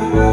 Amen.